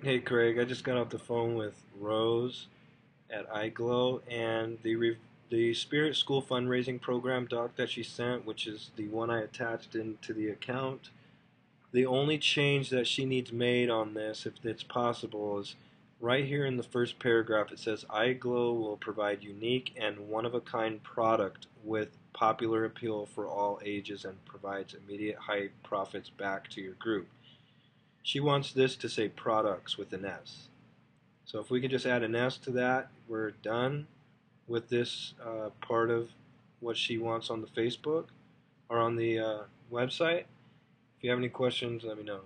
Hey Craig, I just got off the phone with Rose at iGlow and the the Spirit School fundraising program doc that she sent, which is the one I attached into the account. The only change that she needs made on this, if it's possible, is right here in the first paragraph. It says iGlow will provide unique and one-of-a-kind product with popular appeal for all ages and provides immediate high profits back to your group. She wants this to say products with an S. So if we can just add an S to that, we're done with this uh, part of what she wants on the Facebook or on the uh, website. If you have any questions, let me know.